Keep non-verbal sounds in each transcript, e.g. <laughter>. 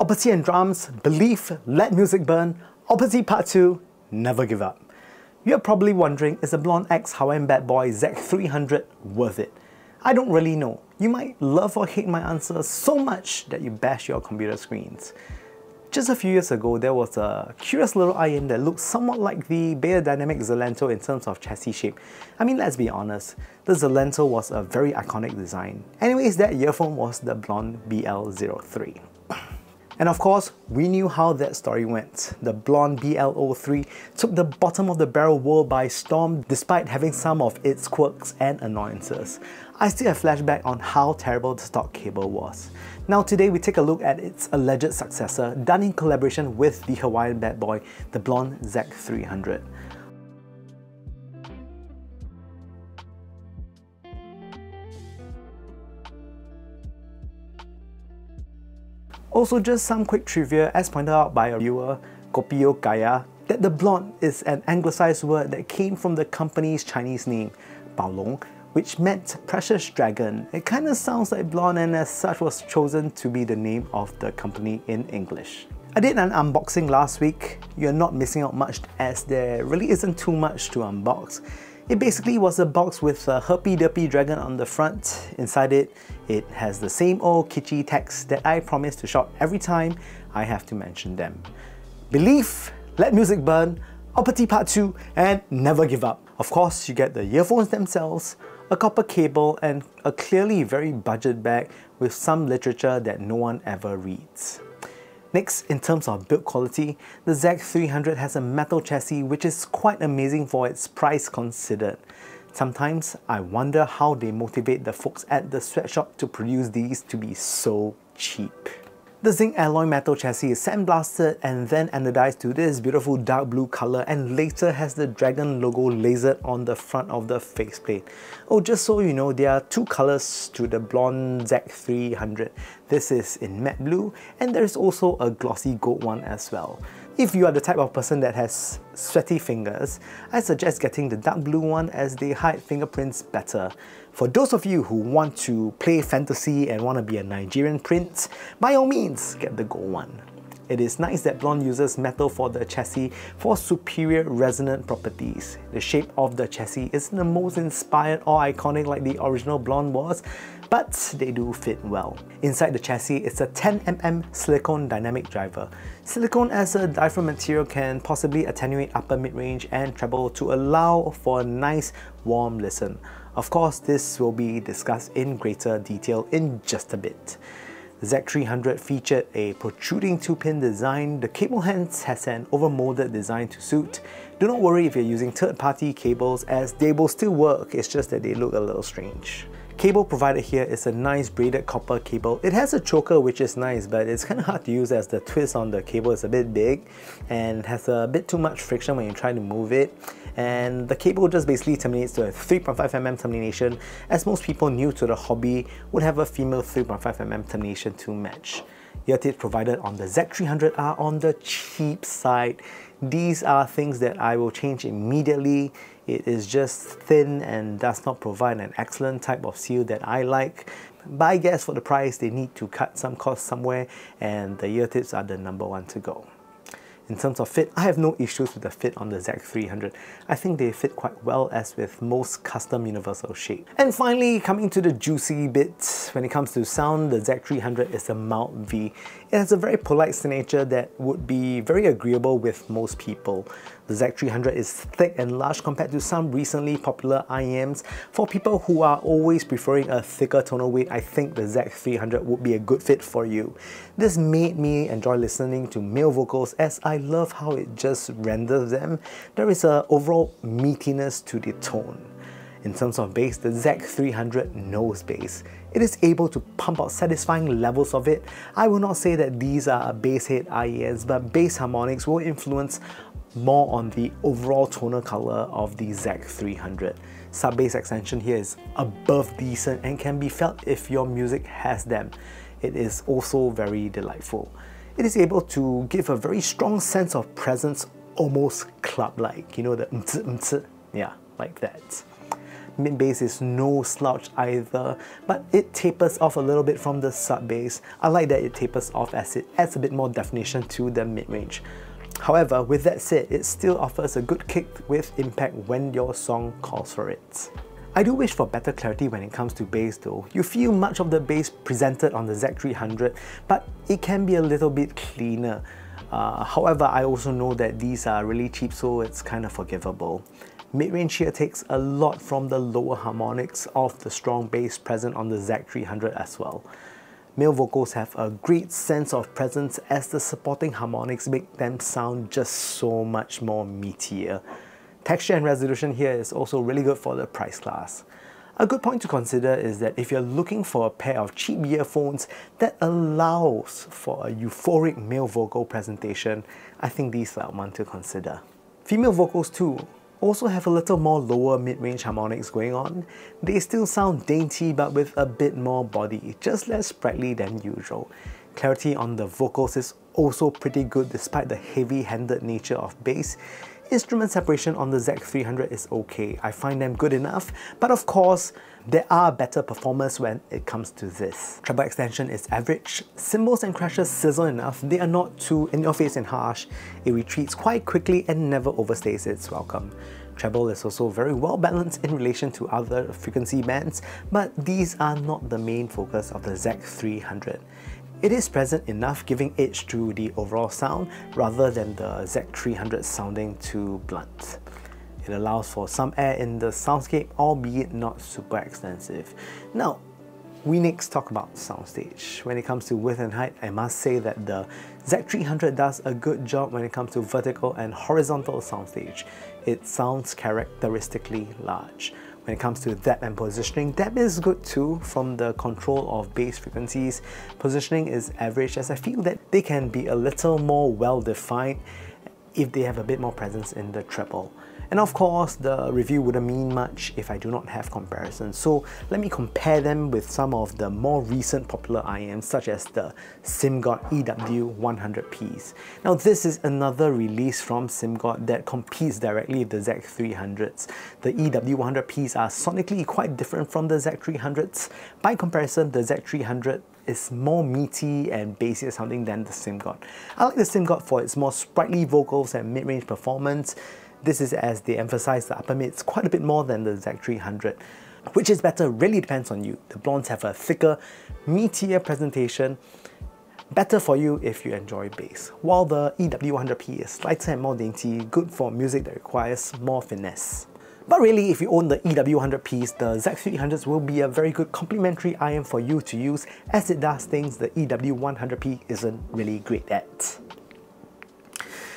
Opacity and drums, belief, let music burn, Opacity Part 2, never give up. You're probably wondering, is the Blon X Hawaiian Bad Boy ZX300 worth it? I don't really know. You might love or hate my answer so much that you bash your computer screens. Just a few years ago, there was a curious little IEM that looked somewhat like the Beyerdynamic Xelento in terms of chassis shape. I mean, let's be honest, the Xelento was a very iconic design. Anyways, that earphone was the Blon BL03. And of course, we knew how that story went. The Blon BL03 took the bottom of the barrel world by storm despite having some of its quirks and annoyances. I still have flashback on how terrible the stock cable was. Now today we take a look at its alleged successor done in collaboration with the Hawaiian bad boy, the Blon ZX300. Also just some quick trivia as pointed out by a viewer, Kopio Kaya, that the Blon is an anglicized word that came from the company's Chinese name, Baolong, which meant precious dragon. It kind of sounds like Blon and as such was chosen to be the name of the company in English. I did an unboxing last week. You're not missing out much as there really isn't too much to unbox. It basically was a box with a herpy derpy dragon on the front. Inside it, it has the same old kitschy text that I promise to shop every time I have to mention them. Belief, Let Music Burn, Opacity Part 2, and Never Give Up. Of course, you get the earphones themselves, a copper cable, and a clearly very budget bag with some literature that no one ever reads. Next, in terms of build quality, the ZX300 has a metal chassis which is quite amazing for its price considered. Sometimes I wonder how they motivate the folks at the sweatshop to produce these to be so cheap. The zinc alloy metal chassis is sandblasted and then anodized to this beautiful dark blue color and later has the dragon logo lasered on the front of the faceplate. Oh, just so you know, there are two colors to the Blon ZX300. This is in matte blue and there's also a glossy gold one as well. If you are the type of person that has sweaty fingers, I suggest getting the dark blue one as they hide fingerprints better. For those of you who want to play fantasy and want to be a Nigerian prince, by all means, get the gold one. It is nice that Blon uses metal for the chassis for superior resonant properties. The shape of the chassis isn't the most inspired or iconic like the original Blon was, but they do fit well. Inside the chassis is a 10mm silicone dynamic driver. Silicone as a diaphragm material can possibly attenuate upper mid-range and treble to allow for a nice warm listen. Of course, this will be discussed in greater detail in just a bit. The ZX300 featured a protruding 2-pin design, the cable hands has an overmolded design to suit. Do not worry if you're using third-party cables as they will still work, it's just that they look a little strange. Cable provided here is a nice braided copper cable. It has a choker which is nice but it's <laughs> kind of hard to use as the twist on the cable is a bit big and has a bit too much friction when you try to move it and the cable just basically terminates to a 3.5mm termination as most people new to the hobby would have a female 3.5mm termination to match. Ear tips provided on the ZX300 are on the cheap side. These are things that I will change immediately it is just thin and does not provide an excellent type of seal that I like. But I guess for the price, they need to cut some costs somewhere and the ear tips are the number one to go. In terms of fit, I have no issues with the fit on the ZX300. I think they fit quite well as with most custom universal shape. And finally, coming to the juicy bits, when it comes to sound, the ZX300 is a mild V. It has a very polite signature that would be very agreeable with most people. The ZX300 is thick and large compared to some recently popular IEMs. For people who are always preferring a thicker tonal weight, I think the ZX300 would be a good fit for you. This made me enjoy listening to male vocals as I love how it just renders them. There is a overall meatiness to the tone. In terms of bass, the ZX300 knows bass. It is able to pump out satisfying levels of it. I will not say that these are bass head IEMs, but bass harmonics will influence more on the overall tonal color of the ZX300. Sub-bass extension here is above decent and can be felt if your music has them. It is also very delightful. It is able to give a very strong sense of presence, almost club-like. You know, the yeah, like that. Mid bass is no slouch either, but it tapers off a little bit from the sub bass. I like that it tapers off as it adds a bit more definition to the mid range. However, with that said, it still offers a good kick with impact when your song calls for it. I do wish for better clarity when it comes to bass though. You feel much of the bass presented on the ZX300, but it can be a little bit cleaner. Uh, however, I also know that these are really cheap so it's kind of forgivable. Mid-range here takes a lot from the lower harmonics of the strong bass present on the ZX300 as well. Male vocals have a great sense of presence as the supporting harmonics make them sound just so much more meatier. Texture and resolution here is also really good for the price class. A good point to consider is that if you're looking for a pair of cheap earphones that allows for a euphoric male vocal presentation, I think these are one to consider. Female vocals too also have a little more lower mid-range harmonics going on. They still sound dainty but with a bit more body, just less sprightly than usual. Clarity on the vocals is also pretty good despite the heavy-handed nature of bass, Instrument separation on the ZX300 is okay, I find them good enough, but of course, there are better performers when it comes to this. Treble extension is average, cymbals and crashes sizzle enough, they are not too in your face and harsh, it retreats quite quickly and never overstays its welcome. Treble is also very well balanced in relation to other frequency bands, but these are not the main focus of the ZX300. It is present enough giving edge to the overall sound rather than the ZX300 sounding too blunt. It allows for some air in the soundscape, albeit not super extensive. Now, we next talk about soundstage. When it comes to width and height, I must say that the ZX300 does a good job when it comes to vertical and horizontal soundstage. It sounds characteristically large. When it comes to depth and positioning, depth is good too from the control of bass frequencies. Positioning is average as I feel that they can be a little more well defined if they have a bit more presence in the treble. And of course, the review wouldn't mean much if I do not have comparisons. So let me compare them with some of the more recent popular IEMs such as the Simgot EW100Ps. Now this is another release from Simgot that competes directly with the ZX300s. The EW100Ps are sonically quite different from the ZX300s. By comparison, the ZX300 is more meaty and bassier sounding than the Simgot. I like the Simgot for its more sprightly vocals and mid-range performance. This is as they emphasize the upper mids quite a bit more than the ZX300. Which is better really depends on you. The Blons have a thicker, meatier presentation, better for you if you enjoy bass, while the EW100P is lighter and more dainty, good for music that requires more finesse. But really, if you own the EW100Ps, the ZX300s will be a very good complementary IEM for you to use as it does things the EW100P isn't really great at.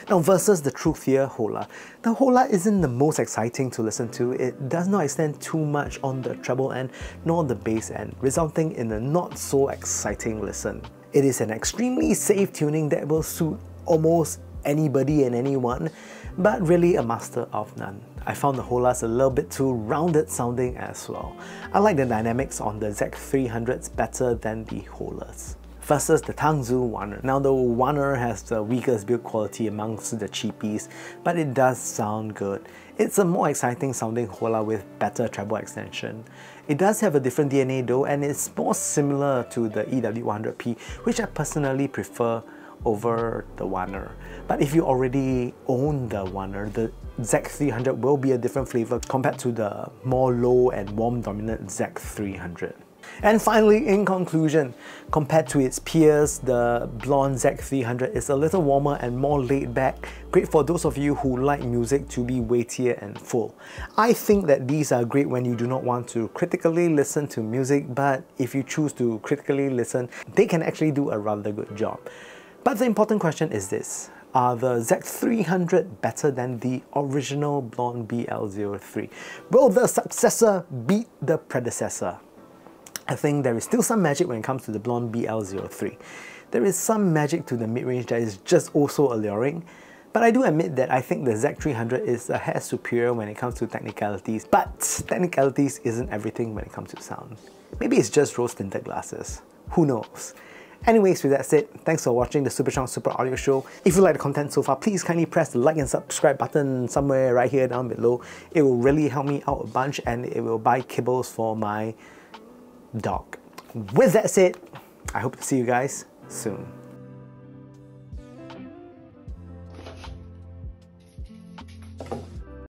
Now versus the Truthear Hola. The Hola isn't the most exciting to listen to, it does not extend too much on the treble end nor the bass end, resulting in a not so exciting listen. It is an extremely safe tuning that will suit almost anybody and anyone, but really a master of none. I found the Holas a little bit too rounded sounding as well. I like the dynamics on the ZX300s better than the Holas versus the Tangzu Waner. Now the Waner has the weakest build quality amongst the cheapies, but it does sound good. It's a more exciting sounding Hola with better treble extension. It does have a different DNA though and it's more similar to the EW100P which I personally prefer over the Waner. But if you already own the Waner, the ZX300 will be a different flavor compared to the more low and warm dominant ZX300. And finally, in conclusion, compared to its peers, the Blon ZX300 is a little warmer and more laid back, great for those of you who like music to be weightier and full. I think that these are great when you do not want to critically listen to music, but if you choose to critically listen, they can actually do a rather good job. But the important question is this, are the ZX300 better than the original Blon BL03? Will the successor beat the predecessor? I think there is still some magic when it comes to the Blon BL03. There is some magic to the mid-range that is just also alluring, but I do admit that I think the Z300 is a hair superior when it comes to technicalities, but technicalities isn't everything when it comes to sound. Maybe it's just rose tinted glasses. Who knows? Anyways, with that said, thanks for watching the SuperChonk Super Audio Show. If you like the content so far, please kindly press the like and subscribe button somewhere right here down below. It will really help me out a bunch and it will buy kibbles for my dog. With that said, I hope to see you guys soon.